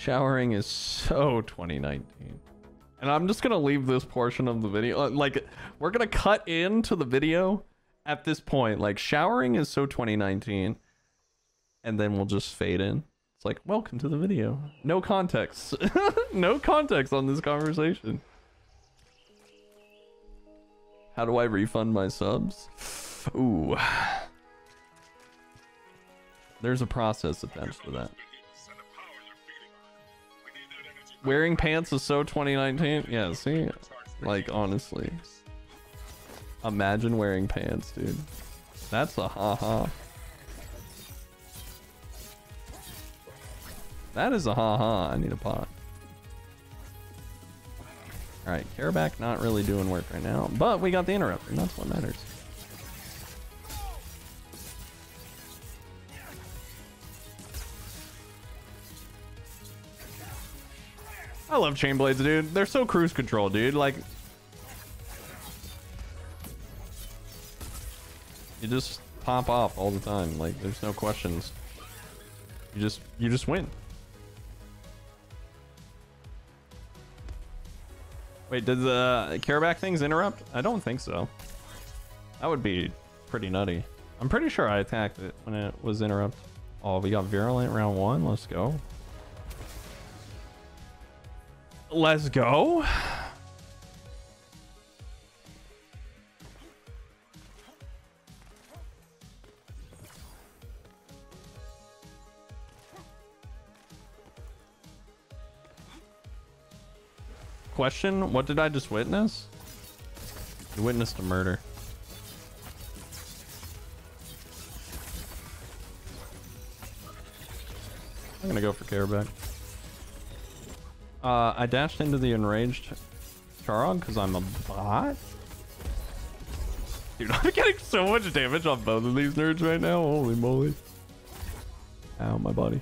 Showering is so 2019. And I'm just gonna leave this portion of the video. uh, Like, we're gonna cut into the video at this point. Like, showering is so 2019. And then we'll just fade in. It's like, welcome to the video. No context. no context on this conversation. How do I refund my subs? Ooh. There's a process attached to that. Wearing pants is so 2019. Yeah, see? Like, honestly. Imagine wearing pants, dude. That's a haha. -Ha. That is a haha. -Ha. I need a pot. Alright, Kharabak not really doing work right now. But we got the interrupt, and that's what matters. Love chain blades, dude. They're so cruise control, dude. Like, you just pop off all the time. Like, there's no questions. You just, you just win. Wait, did the Kharabak things interrupt? I don't think so. That would be pretty nutty. I'm pretty sure I attacked it when it was interrupt. Oh, we got virulent round one. Let's go. Let's go. Question, what did I just witness? You witnessed a murder. I'm gonna go for Kharabak. Uh, I dashed into the enraged Charrogg because I'm a bot. Dude, I'm getting so much damage on both of these nerds right now. Holy moly. Ow, my body.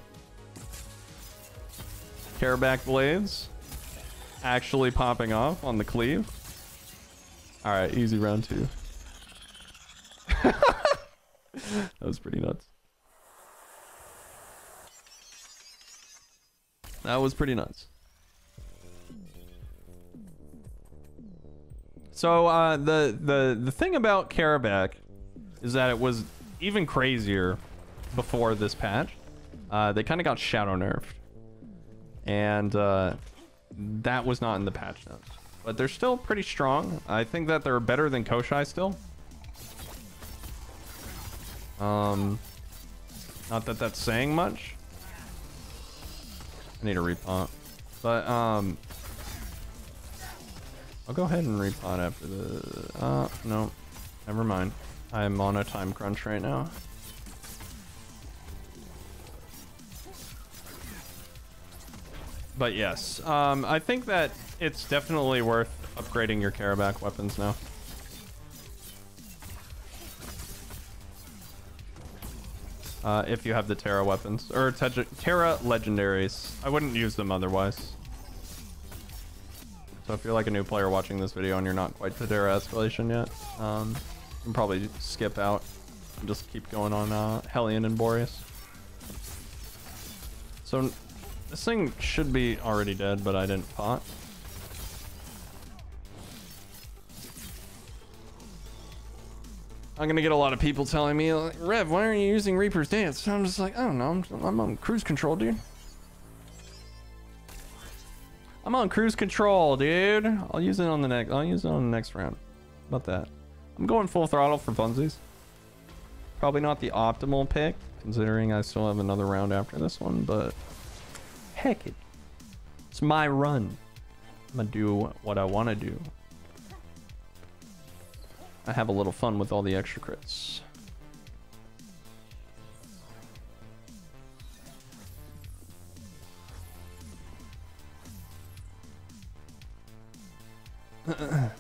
Kharabak blades. Actually popping off on the cleave. Alright, easy round two. that was pretty nuts. That was pretty nuts. So uh, the the the thing about Kharabak is that it was even crazier before this patch. Uh, they kind of got shadow nerfed, and uh, that was not in the patch notes. But they're still pretty strong. I think that they're better than Koshai still. Um, not that that's saying much. I need a repot, but um. I'll go ahead and repot after the... Uh, no. Never mind. I'm on a time crunch right now. But yes, um, I think that it's definitely worth upgrading your Kharabak weapons now. Uh, if you have the Terra weapons. Or Terra legendaries. I wouldn't use them otherwise. So if you're like a new player watching this video and you're not quite to Terra escalation yet, um, you can probably skip out and just keep going on uh, Hellion and Boreas. So this thing should be already dead, but I didn't pot. I'm gonna get a lot of people telling me, like, Rev, why aren't you using Reaper's Dance? I'm just like, I don't know, I'm, I'm on cruise control, dude. I'm on cruise control, dude. I'll use it on the next. I'll use it on the next round. About that? I'm going full throttle for funsies. Probably not the optimal pick, considering I still have another round after this one, but heck it. It's my run. I'm gonna do what I want to do. I have a little fun with all the extra crits.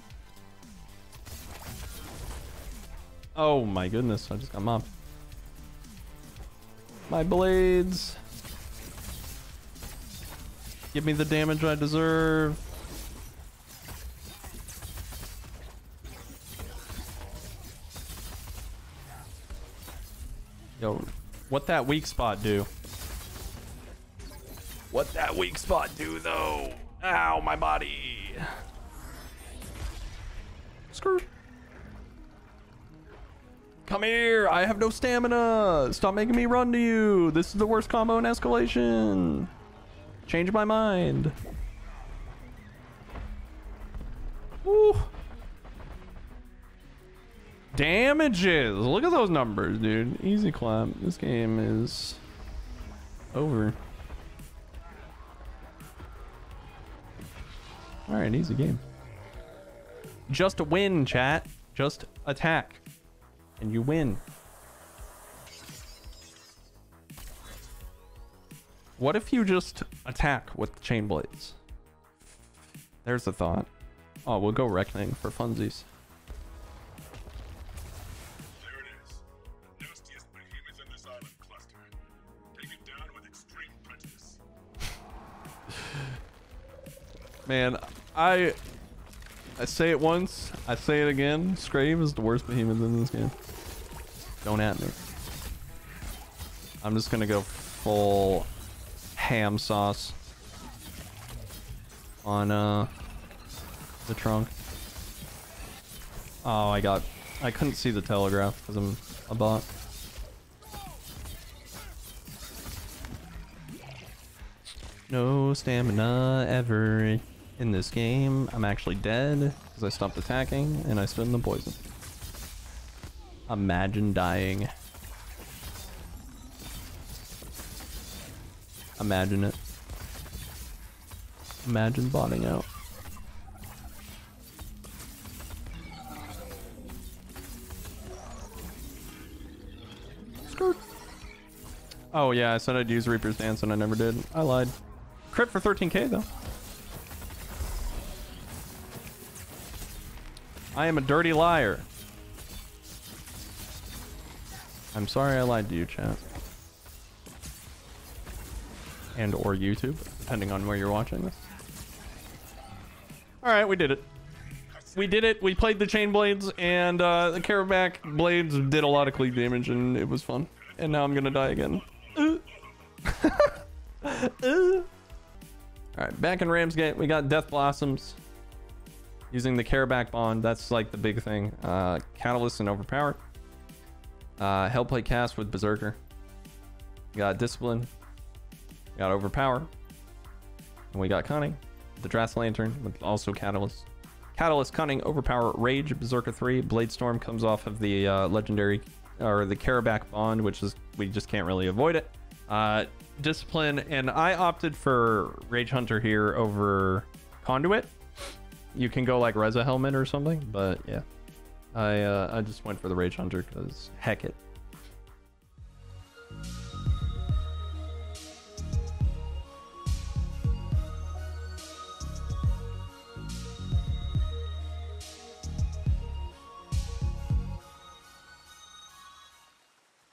oh my goodness, I just got mobbed. My blades. Give me the damage I deserve. Yo, what that weak spot do? What that weak spot do though? Ow, my body. Come here. I have no stamina. Stop making me run to you. This is the worst combo in escalation. Change my mind. Woo. Damages. Look at those numbers, dude. Easy clap. This game is over. All right, easy game. Just win, chat. Just attack. And you win. What if you just attack with chain blades? There's a thought. Oh, we'll go reckoning for funsies. There it is. The nastiest behemoth in this island cluster. Take it down with extreme prejudice. Man, I I say it once, I say it again. Skraev is the worst behemoth in this game. Don't at me. I'm just gonna go full ham sauce on uh the trunk. Oh, I got I couldn't see the telegraph because I'm a bot. No stamina ever in this game. I'm actually dead because I stopped attacking and I stood in the poison. Imagine dying. Imagine it. Imagine botting out. Skirt. Oh yeah, I said I'd use Reaper's Dance and I never did. I lied. Crit for 13k though. I am a dirty liar. I'm sorry I lied to you, chat. And or YouTube, depending on where you're watching this. Alright, we did it. We did it. We played the chain blades, and uh, the Kharabak blades did a lot of cleave damage, and it was fun. And now I'm gonna die again. Uh. Alright, back in Ramsgate, we got Death Blossoms. Using the Kharabak Bond, that's like the big thing. Uh, Catalyst and Overpower. Uh, Hellplate Cast with Berserker. We got Discipline. We got Overpower. And we got Cunning. The Drast Lantern with also Catalyst. Catalyst, Cunning, Overpower, Rage, Berserker 3. Blade Storm comes off of the uh, legendary, or the Kharabak Bond, which is, we just can't really avoid it. Uh, Discipline, and I opted for Rage Hunter here over Conduit. You can go like Reza Helmet or something, but yeah. I uh, I just went for the Rage Hunter because heck it.